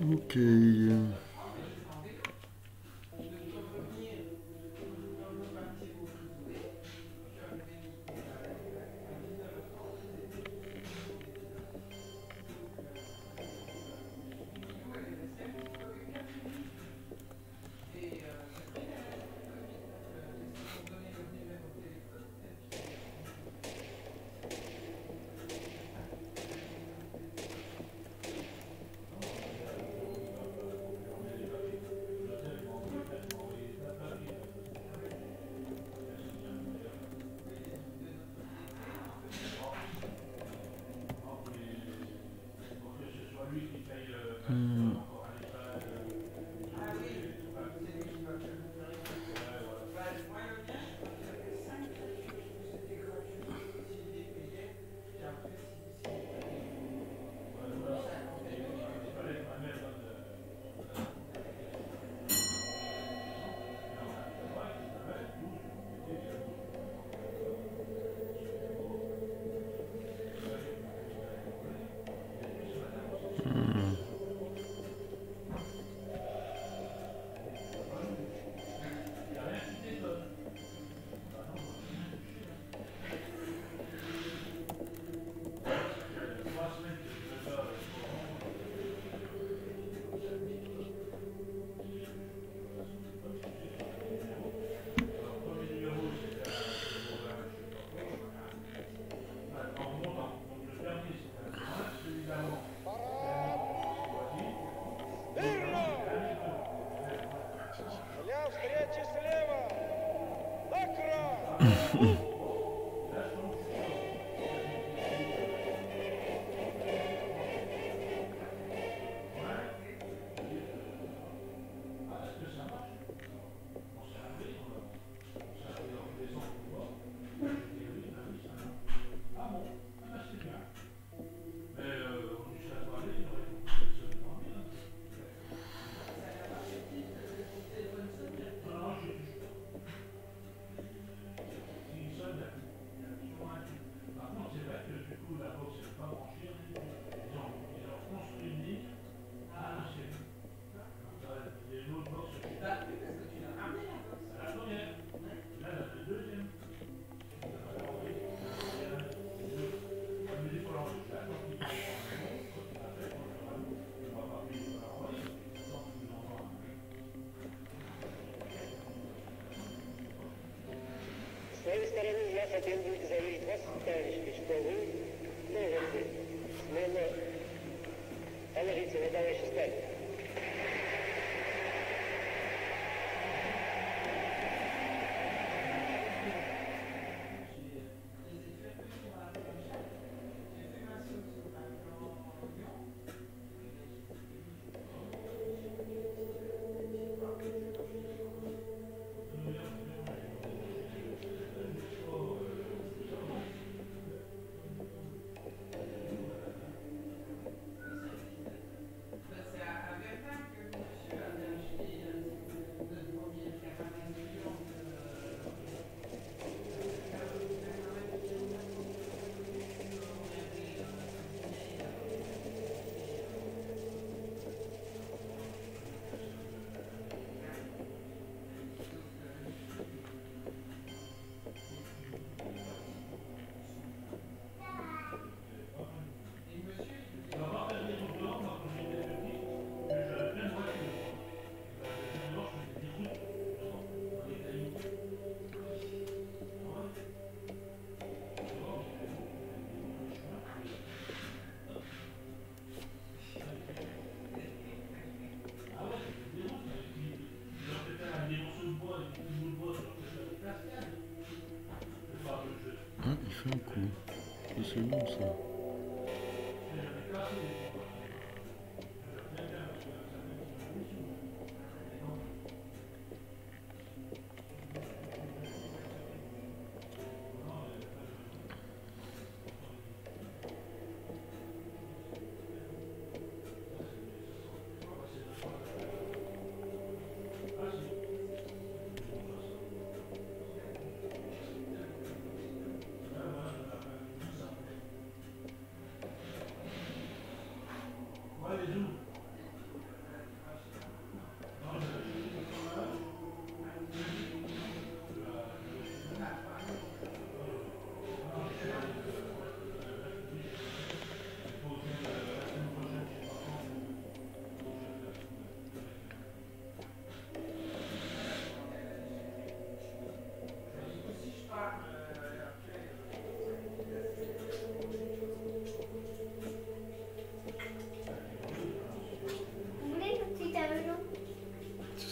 Okay. Euh, Gerçekten bir zenginlik, derviş, bir doğru Ça, C'est bon ça.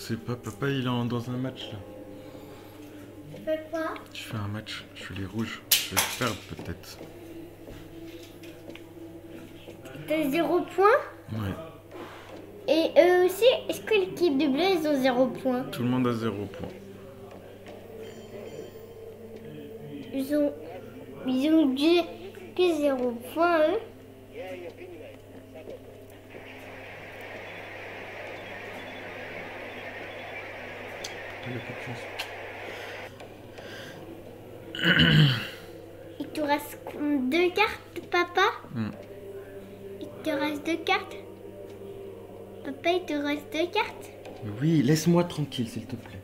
Sais pas, papa il est en- dans un match là. Tu fais quoi? Je fais un match, je suis les rouges. Je vais perdre peut-être. T'as zéro point? Ouais, Et eux aussi, est-ce que l'équipe de bleu, ils ont zéro point? Tout le monde a zéro point. Ils ont, ils ont que zéro point, eux. Il y a pas de chance. Il te reste deux cartes, papa Hmm. Il te reste deux cartes Papa, il te reste deux cartes Oui, laisse-moi tranquille s'il te plaît.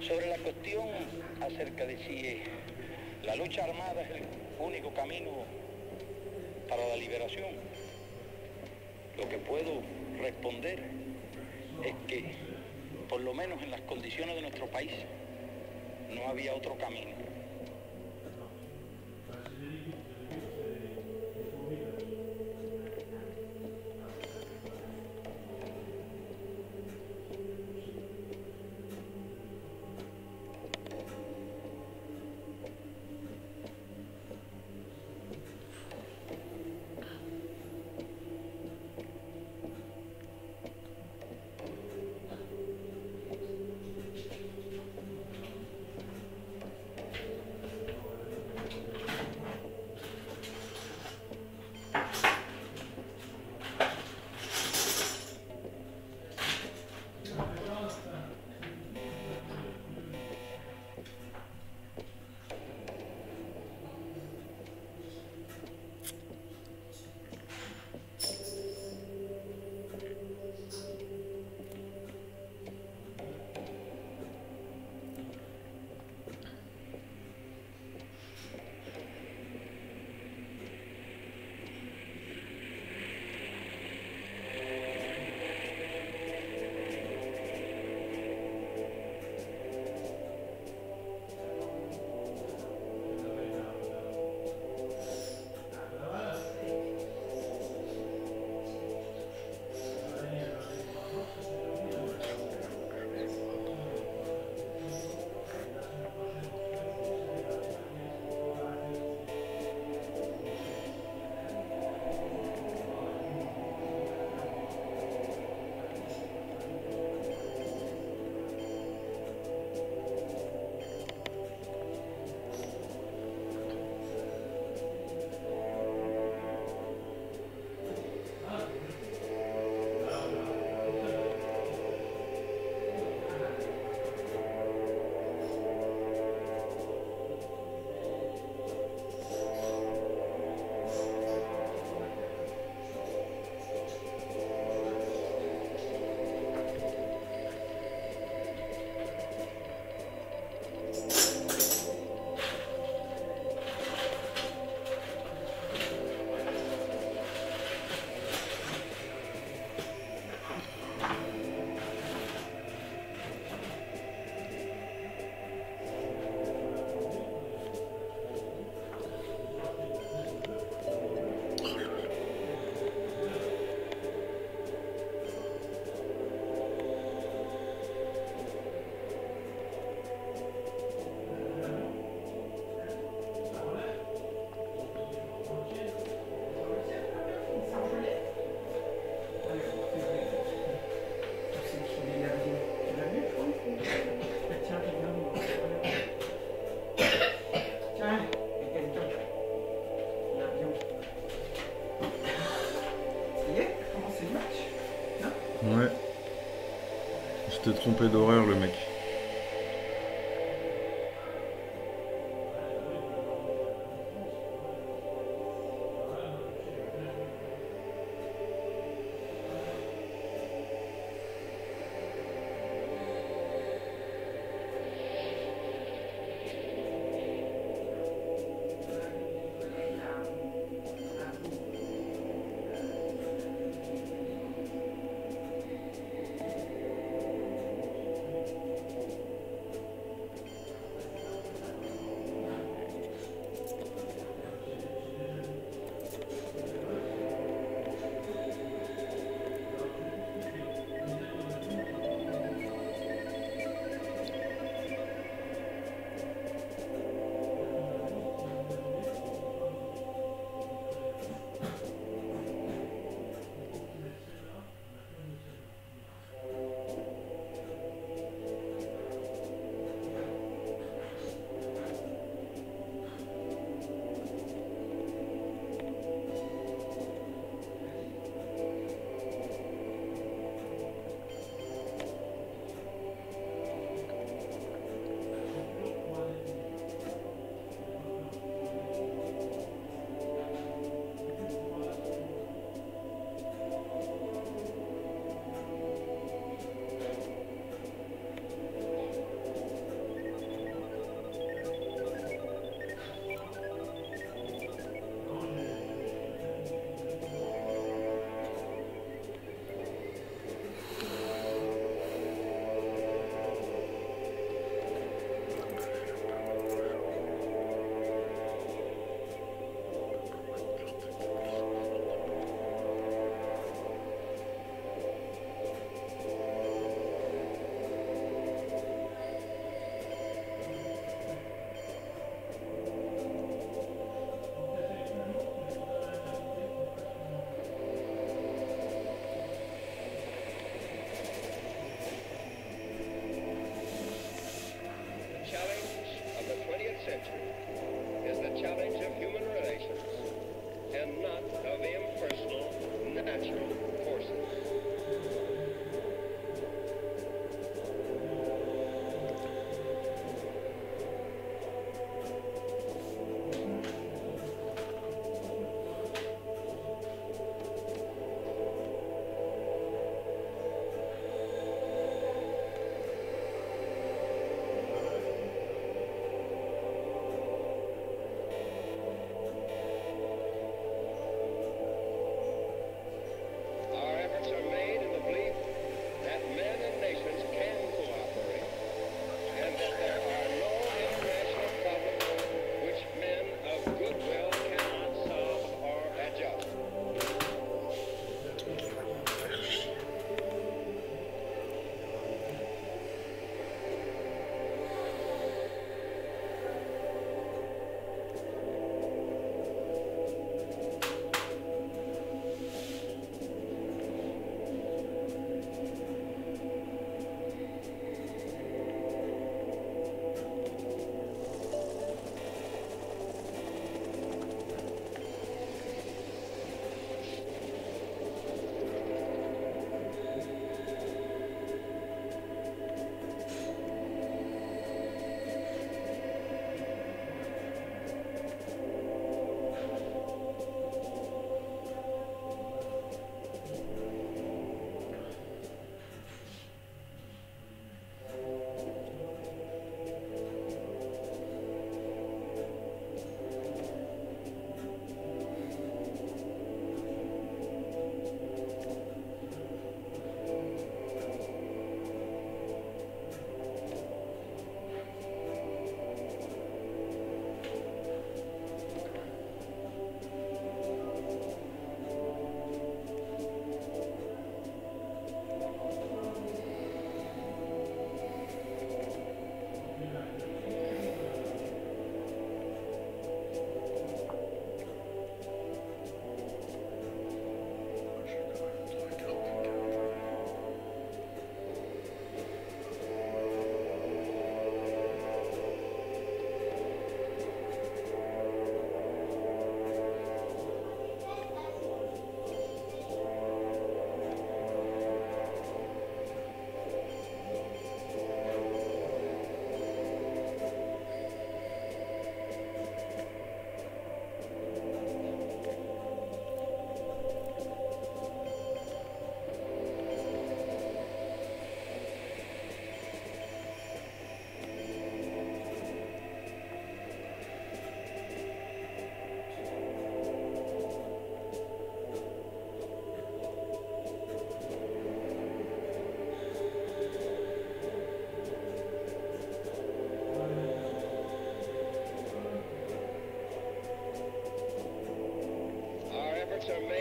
Sobre la cuestión acerca de si eh, la lucha armada es el único camino para la liberación, lo que puedo responder es que, por lo menos en las condiciones de nuestro país, no había otro camino. s'était trompé d'horaire, le mec. shall lay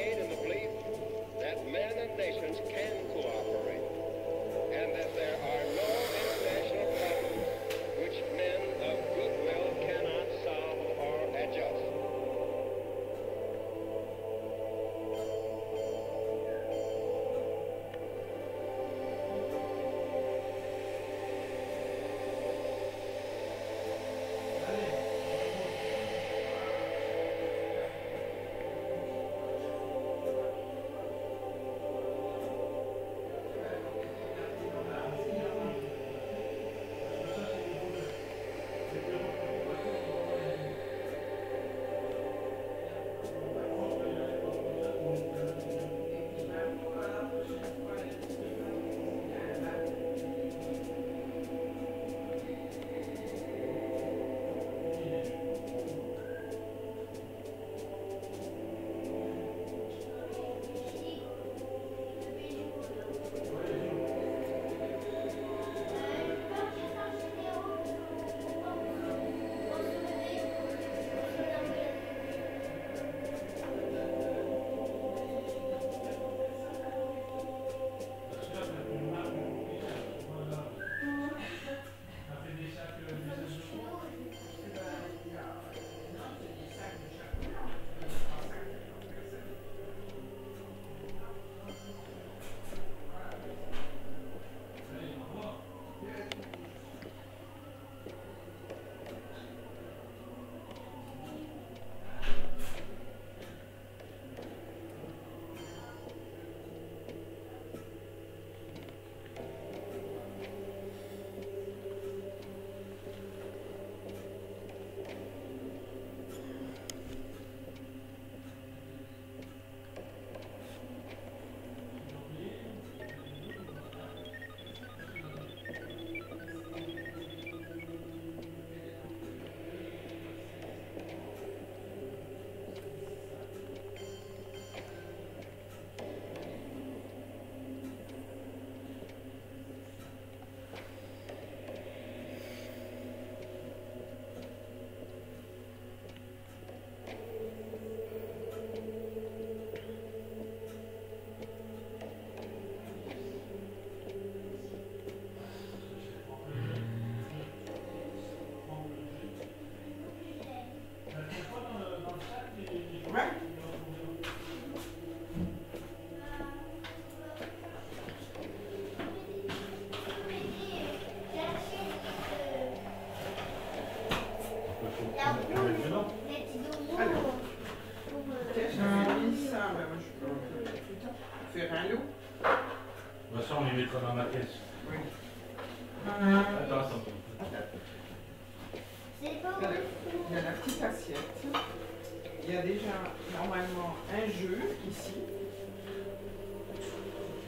ici.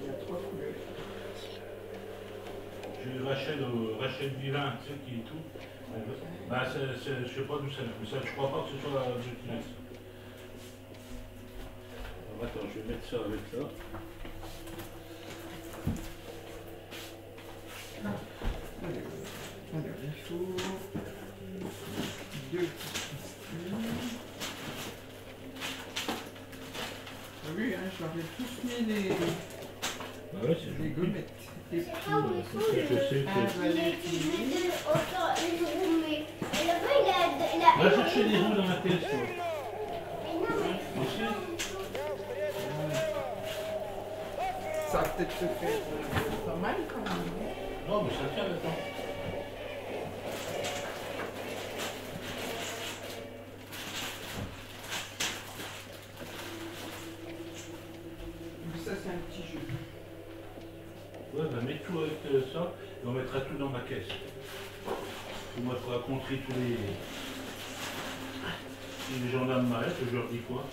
Il y a trois couleurs. Je Rachel, euh, Rachel Villain, tu sais qui est tout. Elle veut- Bah, c'est, c'est- je sais pas d'où ça vient, mais ça, je crois pas que ce soit la. Alors, attends, je vais mettre ça avec ça. Alors, il faut deux petites pastilles. Hein, ai tous mis les, ouais, c'est les gommettes. Et Je sais puis, pas où ils sont Je les... sais un que... Il est valet il est de autant les roues, mais et là-bas il a, il a Va chercher les roues dans la caisse, toi. Mais non, mais Aussi ça va peut-être se faire euh, pas mal quand même. Non, mais ça tient maintenant. Donc ça, c'est un petit jeu. Ouais, bah, mets tout avec euh, ça, et on mettra tout dans ma caisse. Et moi, il faudra contrer tous les... Si les je leur dis quoi?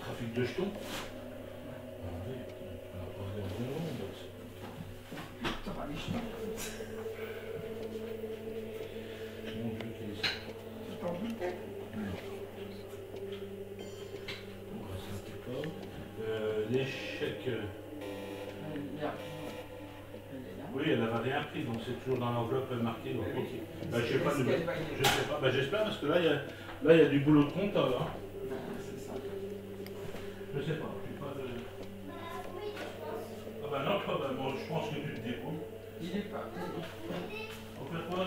Trafic de jetons? Euh, L'échec... Oui, elle n'avait rien pris, donc c'est toujours dans l'enveloppe marqué. donc, ok. Bah, je sais pas, je bah, j'espère parce que là, il y a, y a du boulot de comptable. Hein. Je pense que tu te débrouilles. Il est est- On fait quoi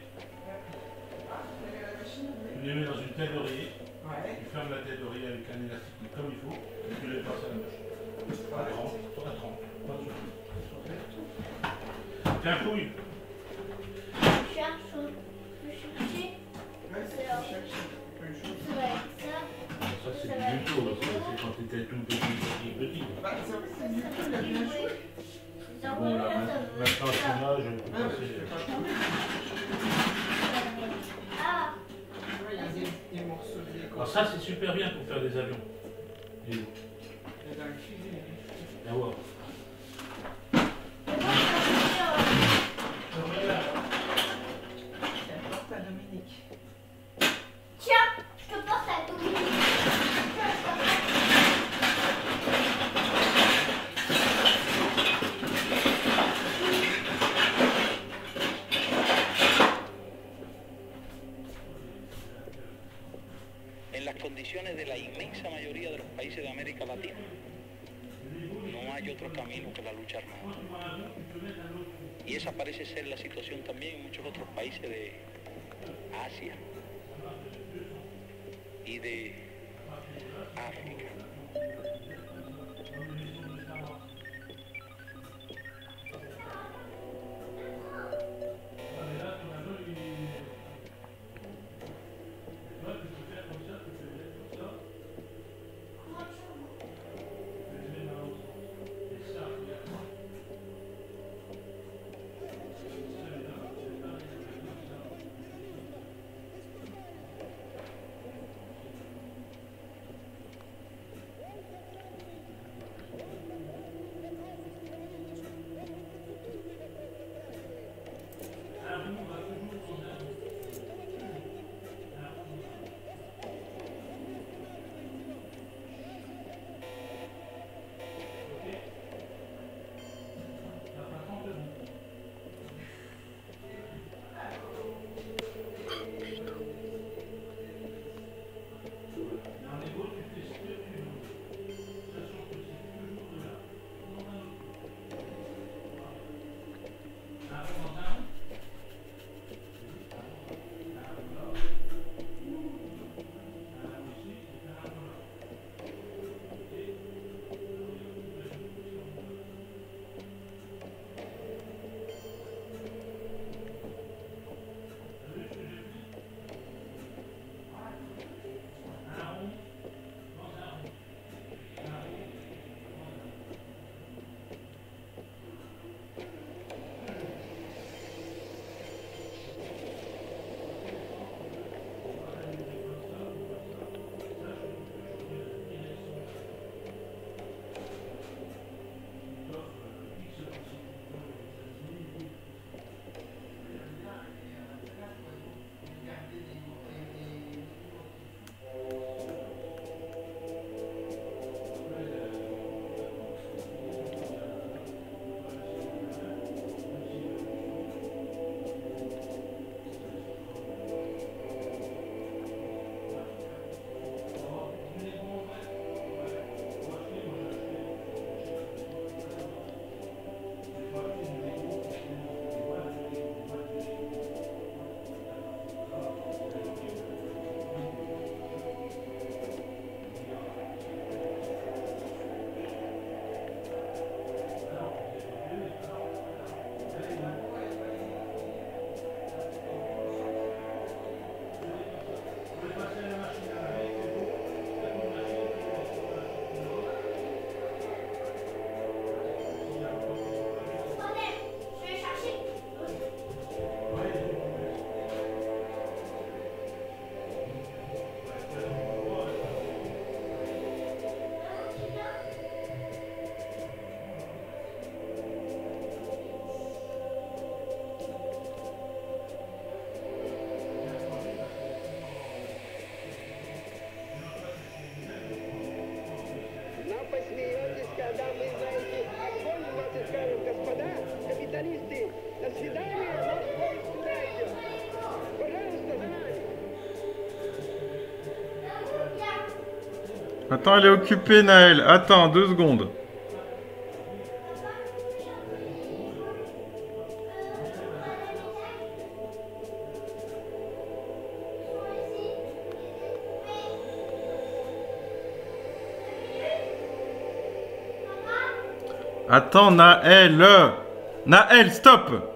de la inmensa mayoría de los países de América Latina, no hay otro camino que la lucha armada. Y esa parece ser la situación también en muchos otros países de Asia. Attends, elle est occupée, Naël. Attends, deux secondes. Attends, Naël. Naël, stop.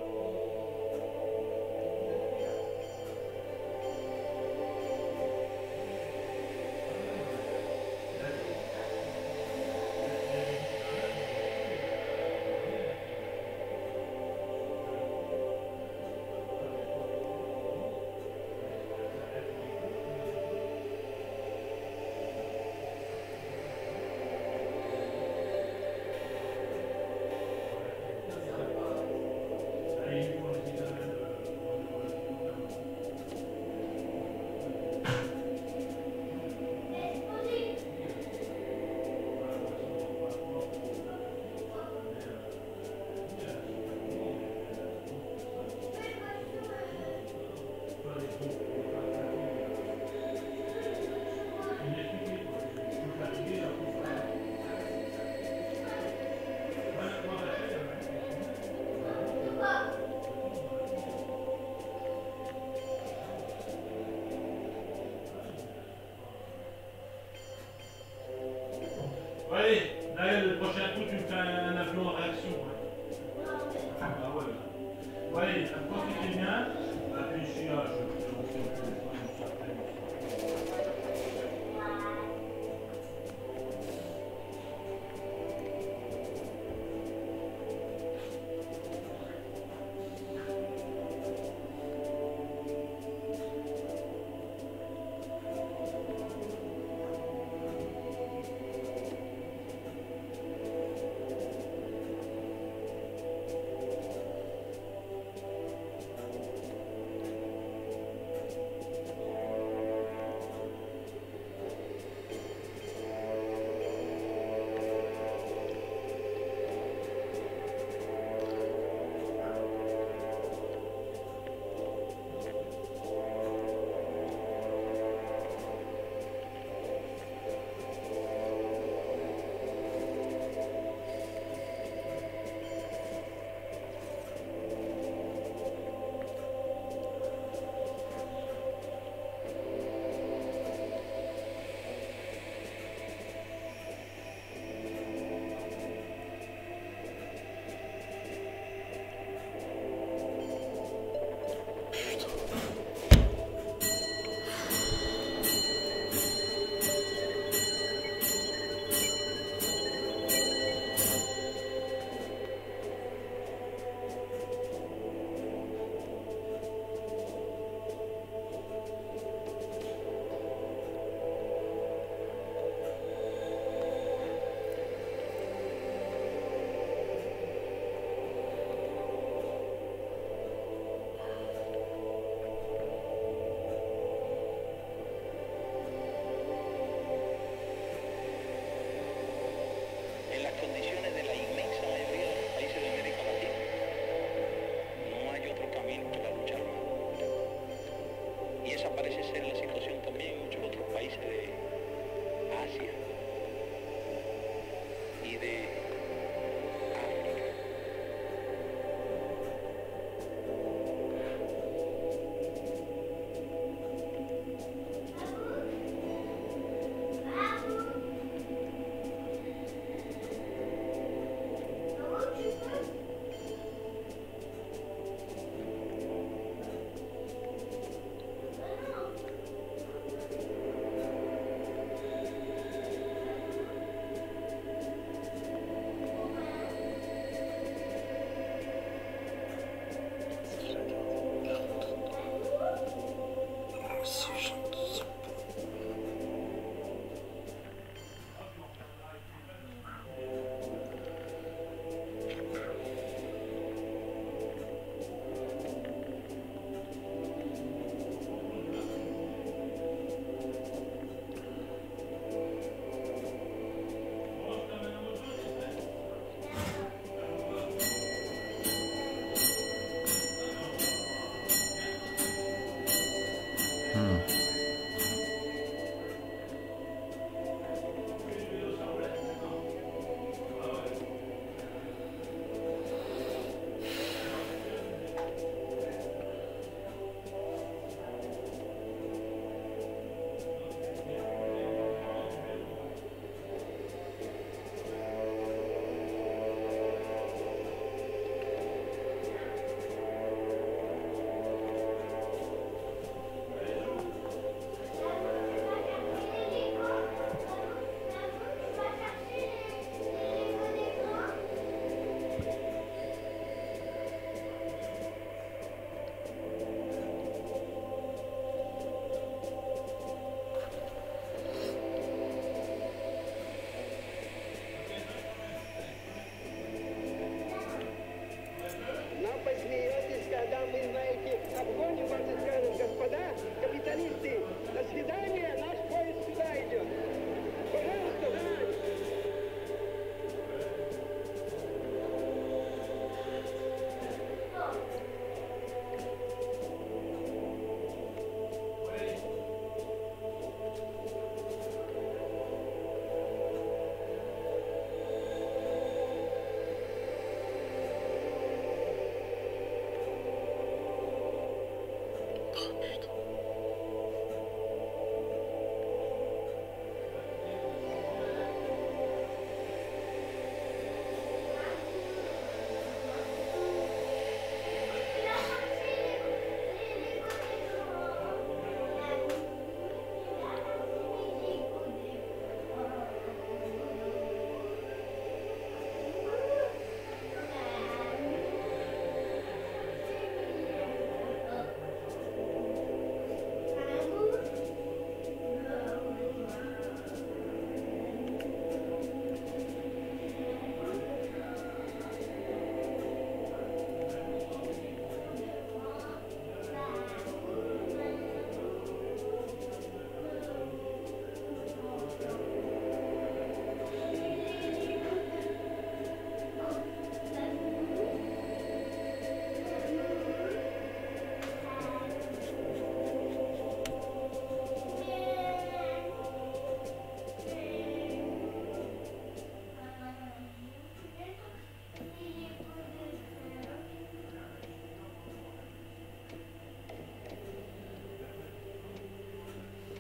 Oui, ça me pose les liens. Bah, puis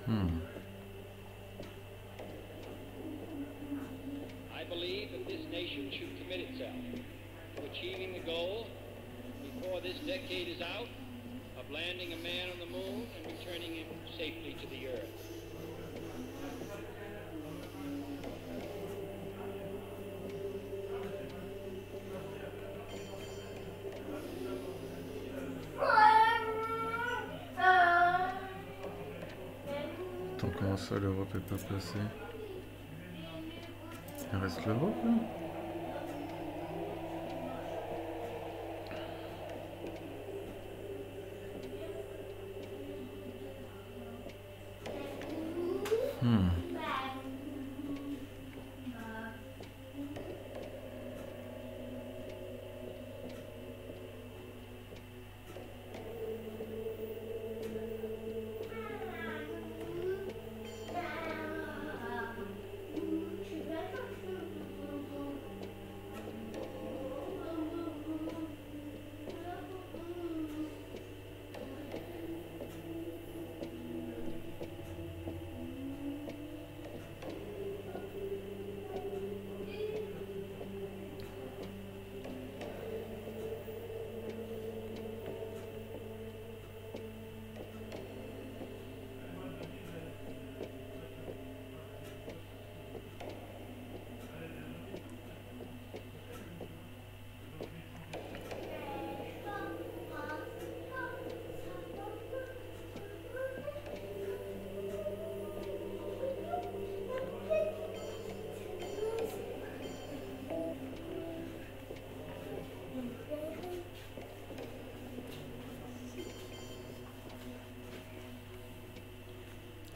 Hmm. I believe that this nation should commit itself to achieving the goal before this decade is out of landing a man on the moon and returning him safely comment ça l'Europe est pas passée Il reste l'Europe là?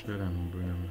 ブラムブラム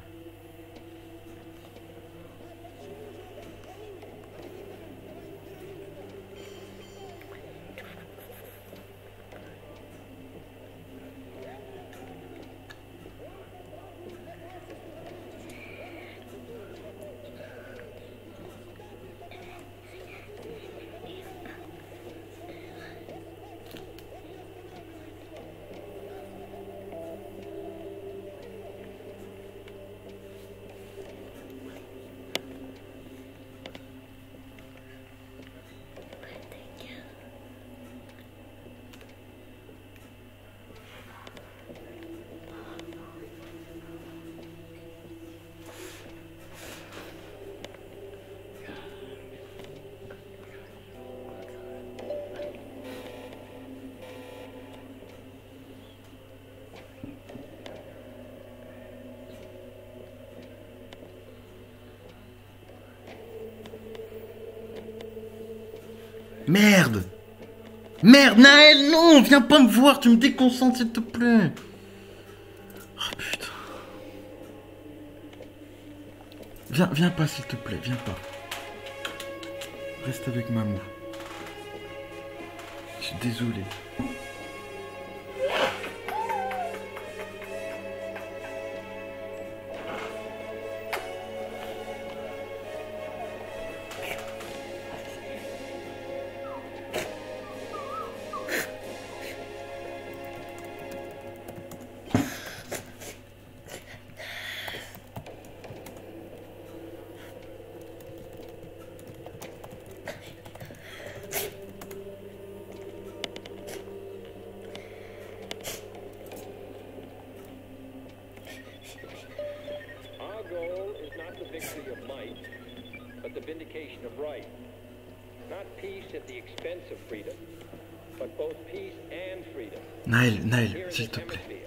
Merde Merde, Naël, non Viens pas me voir, tu me déconcentres s'il te plaît Oh putain. Viens, viens pas s'il te plaît, viens pas. Reste avec Mamou. Je suis désolé. Naël, in s'il te plaît.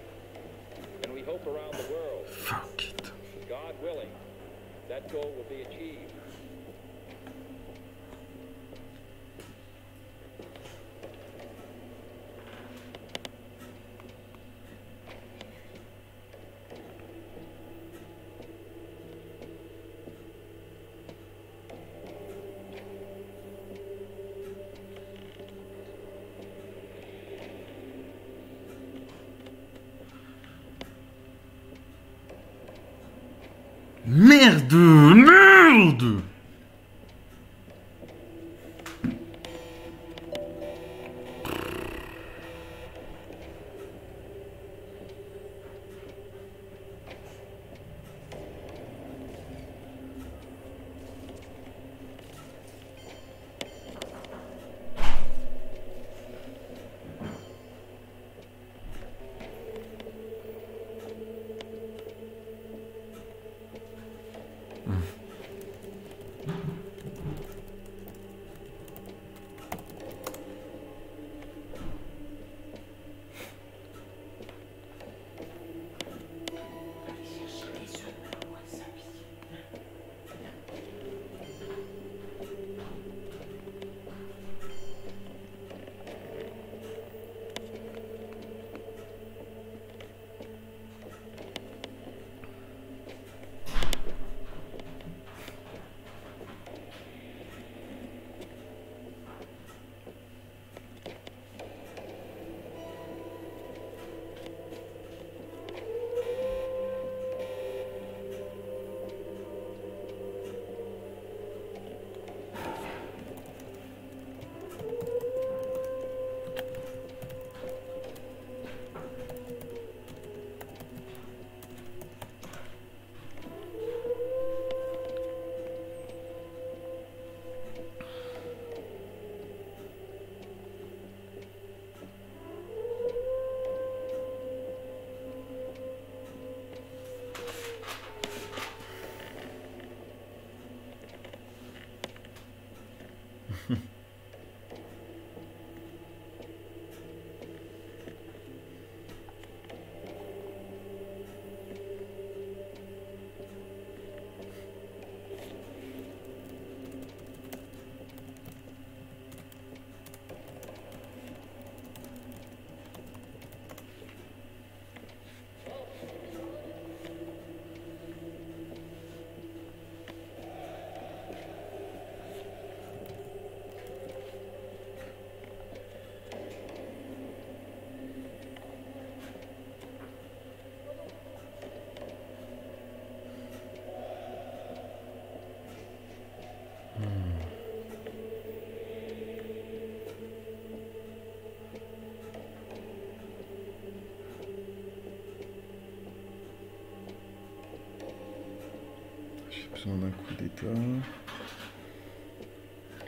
Besoin d'un coup d'état.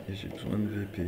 Et j'ai besoin de VP.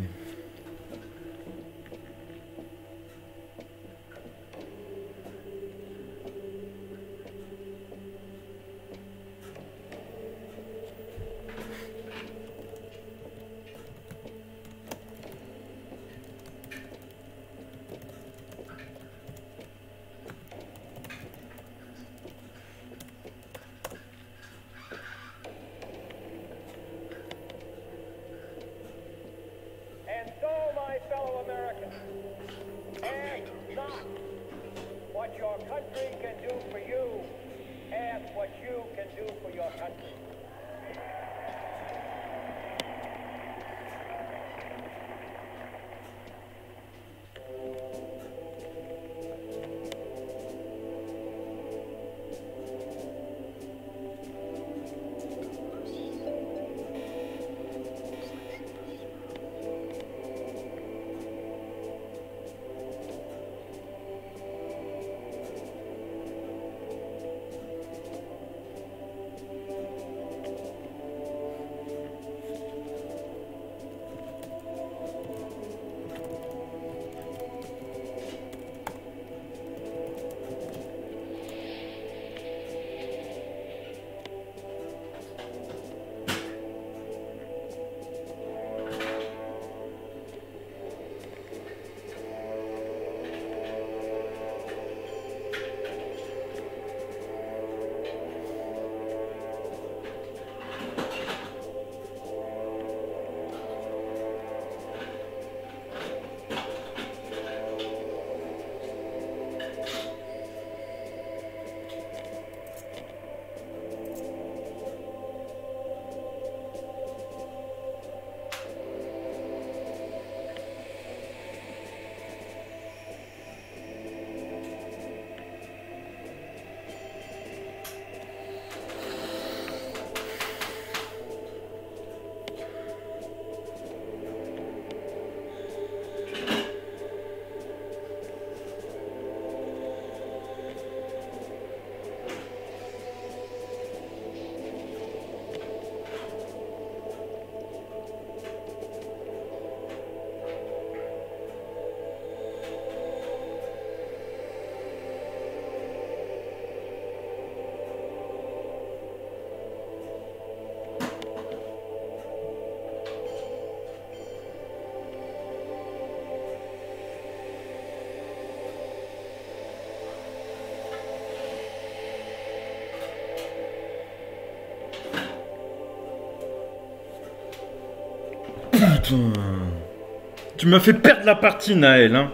Tu m'as fait perdre la partie, Naël, hein.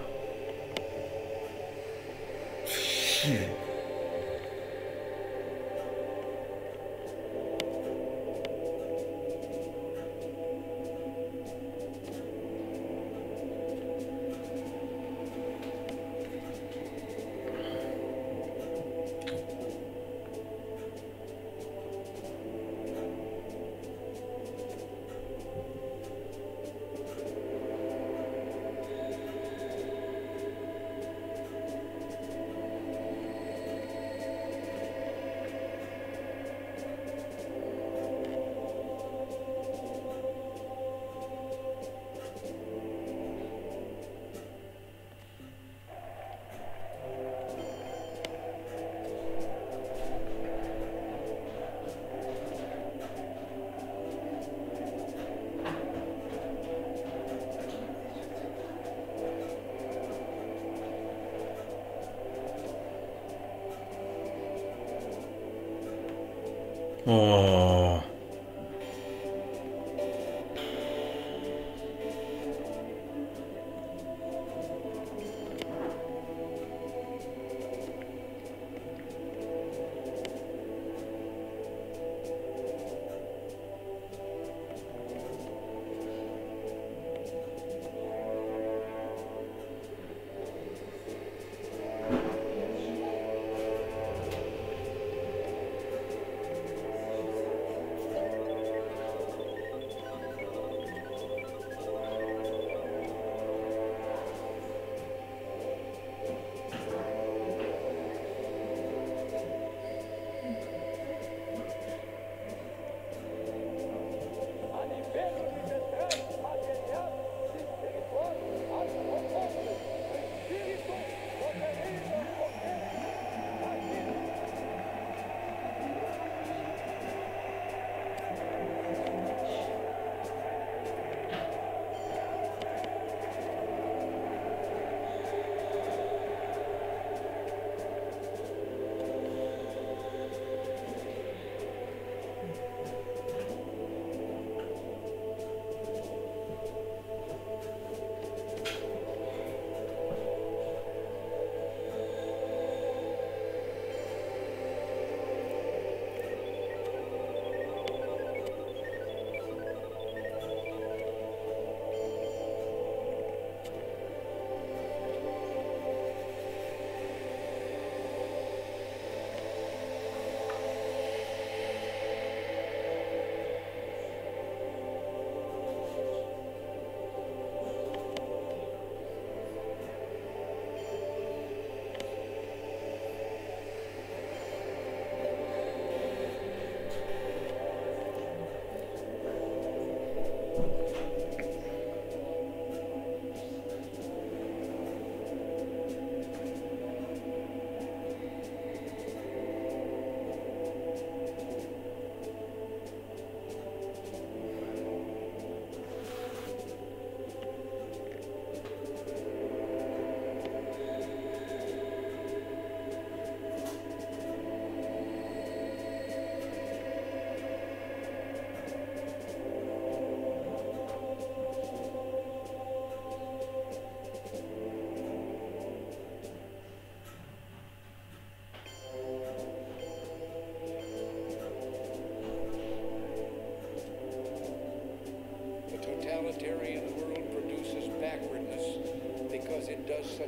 Oh.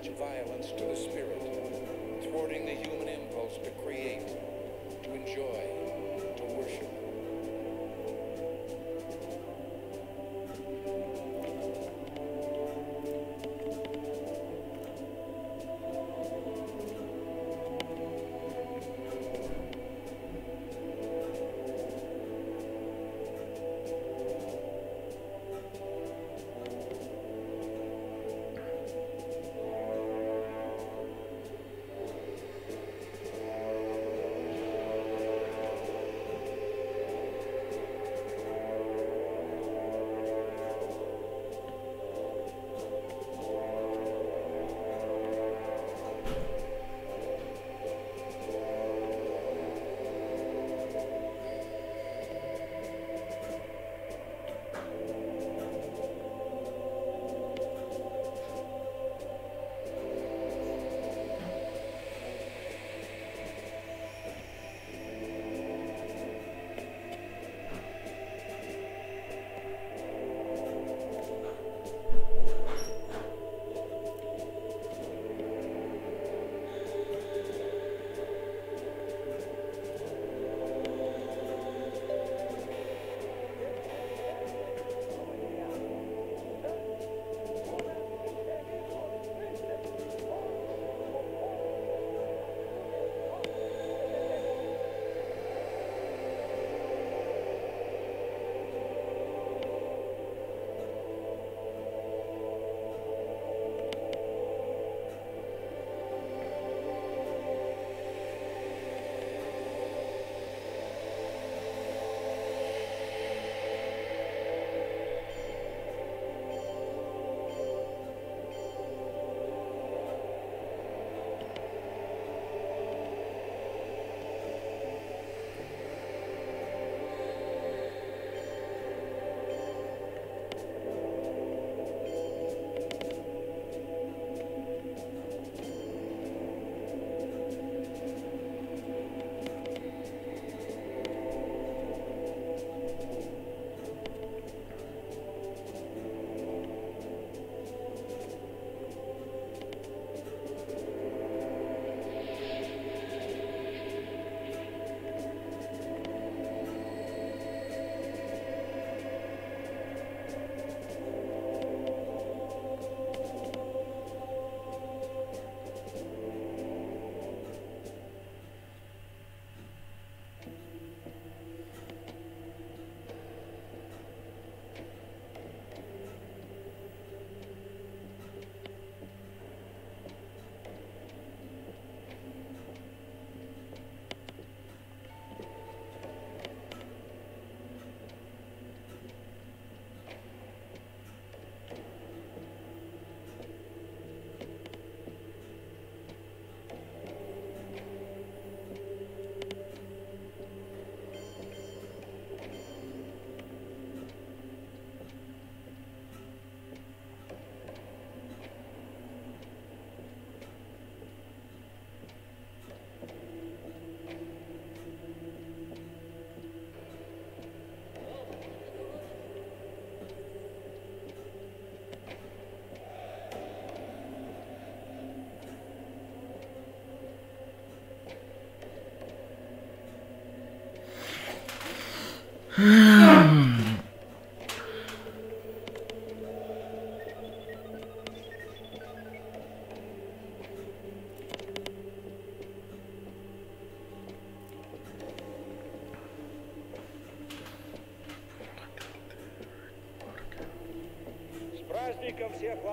such violence.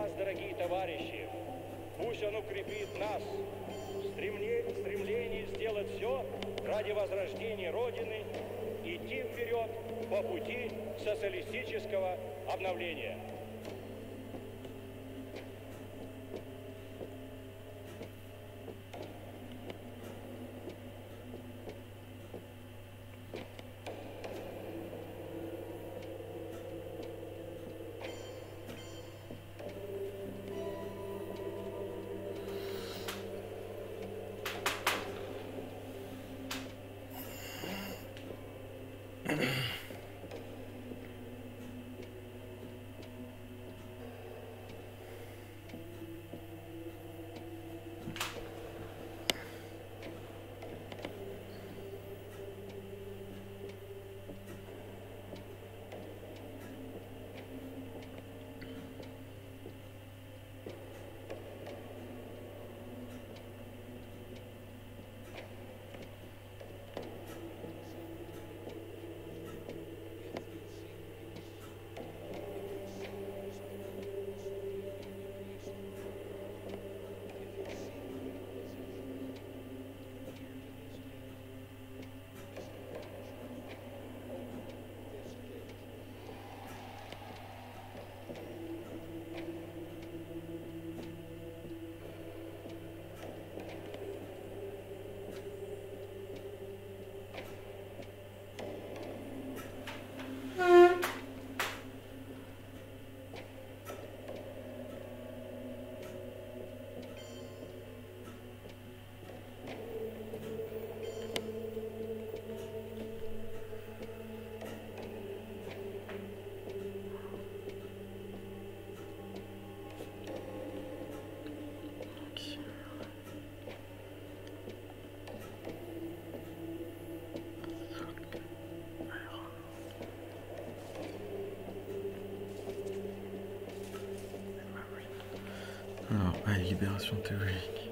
Вас, дорогие товарищи! Пусть он укрепит нас в стремле- в стремлении сделать все ради возрождения Родины, идти вперед по пути социалистического обновления. Libération théorique.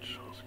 Chance.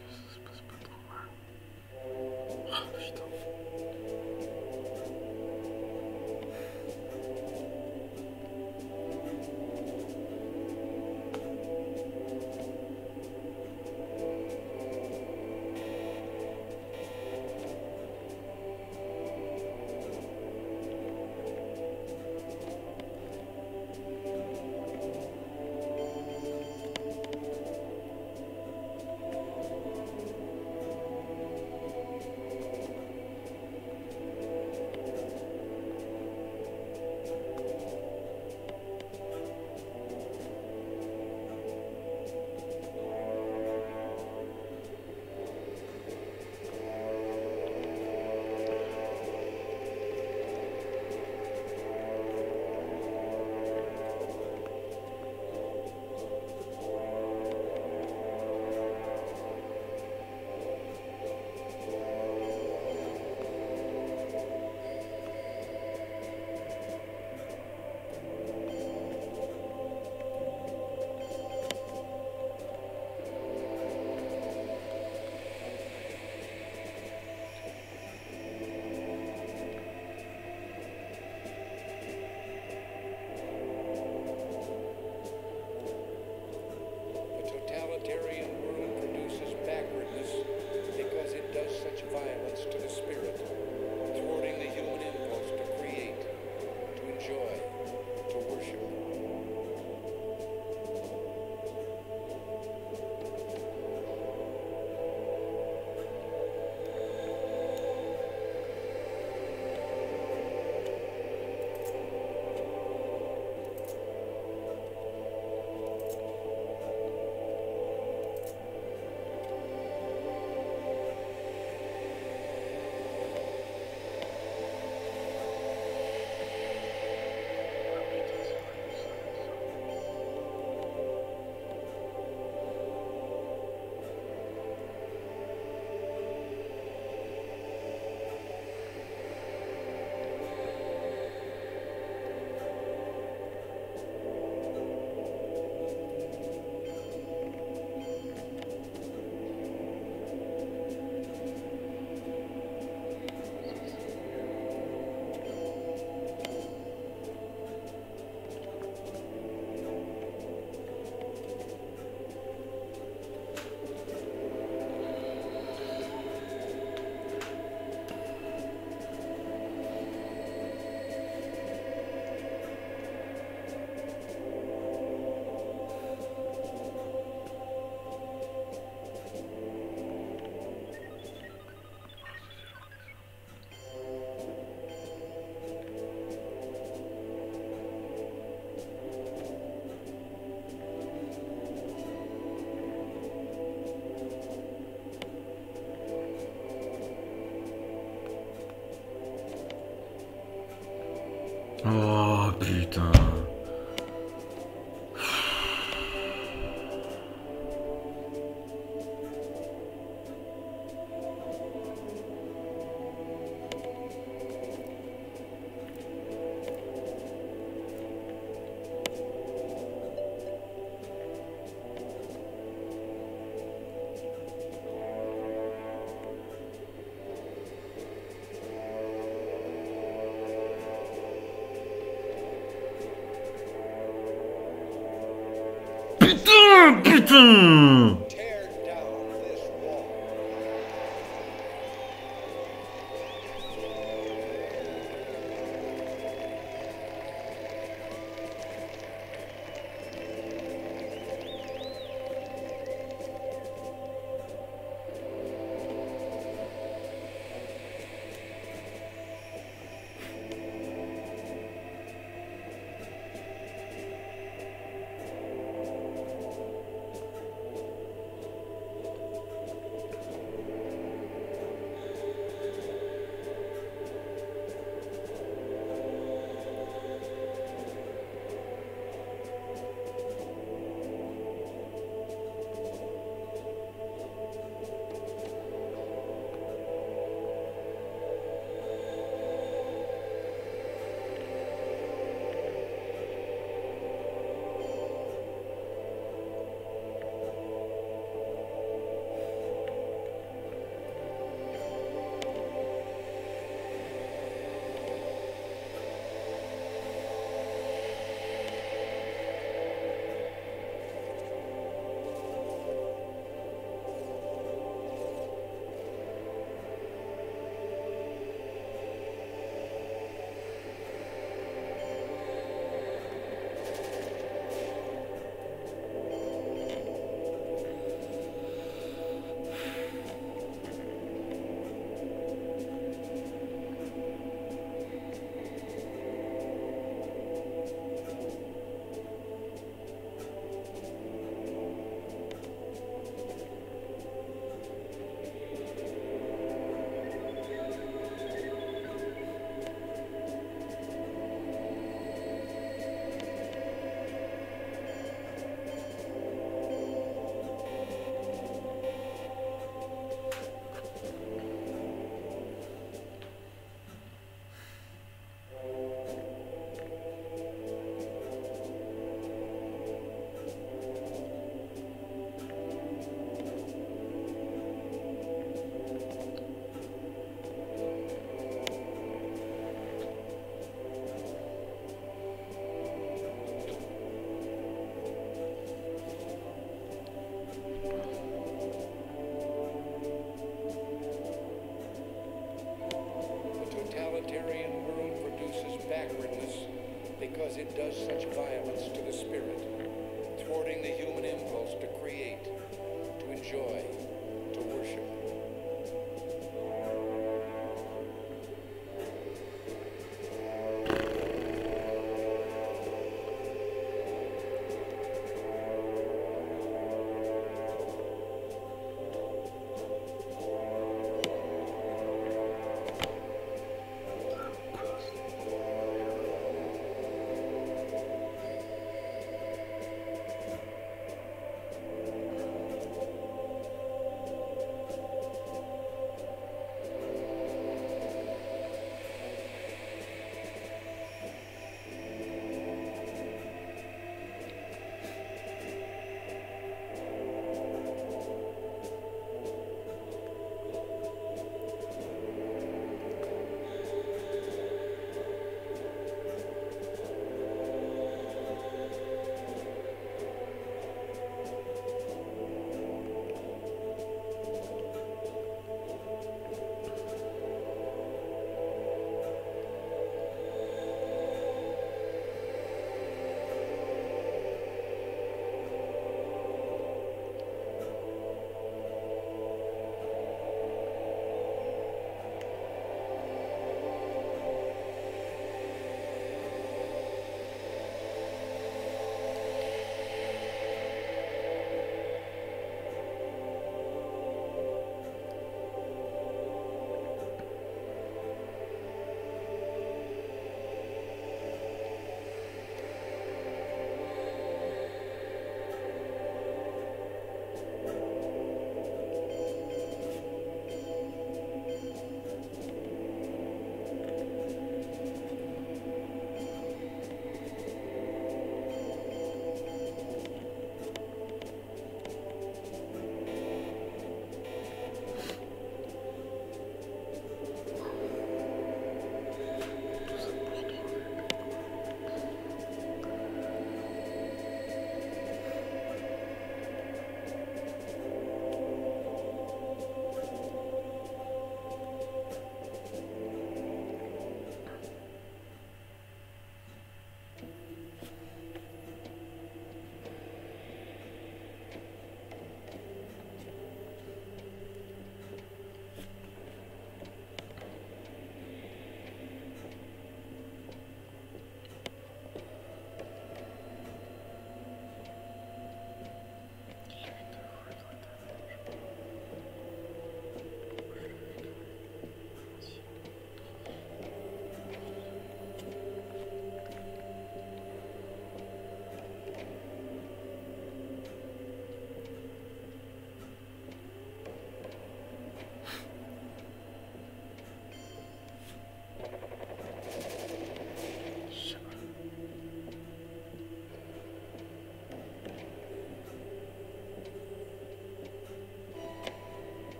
Putain. Putain,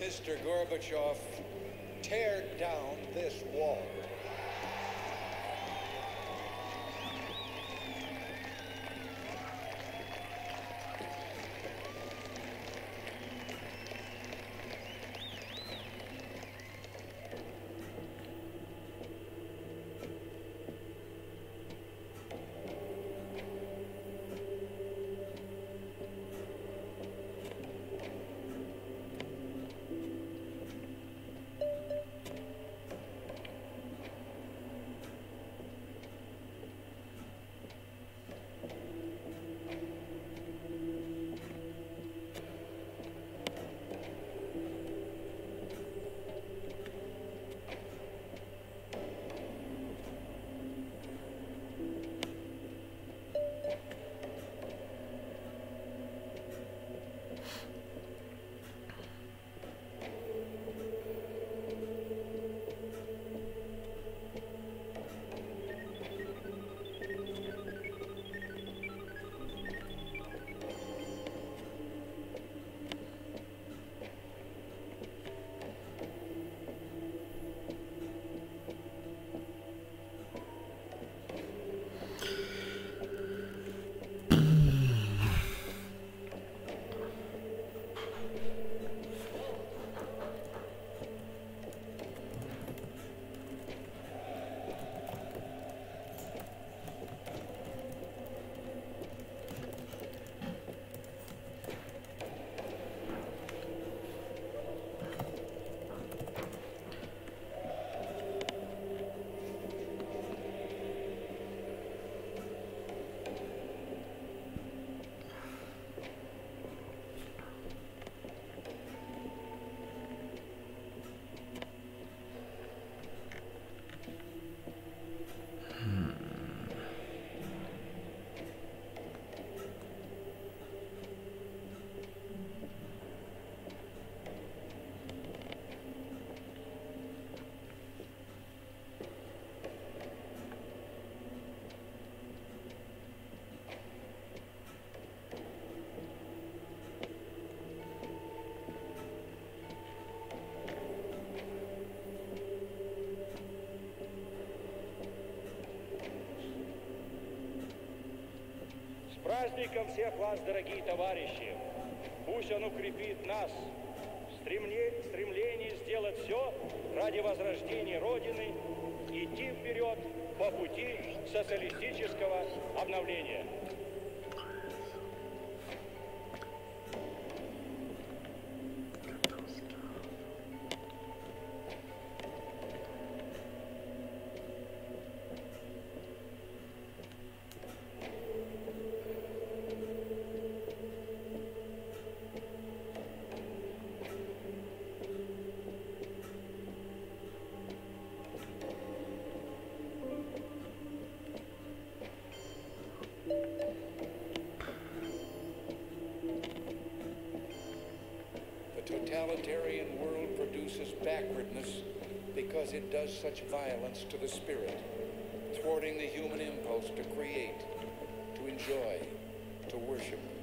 Mr. Gorbachev, tear down this wall. Подвигом всех вас, дорогие товарищи. Пусть он укрепит нас в стремле- стремлении сделать все ради возрождения Родины и идти вперед по пути социалистического обновления. Totalitarian world produces backwardness because it does such violence to the spirit, thwarting the human impulse to create, to enjoy, to worship.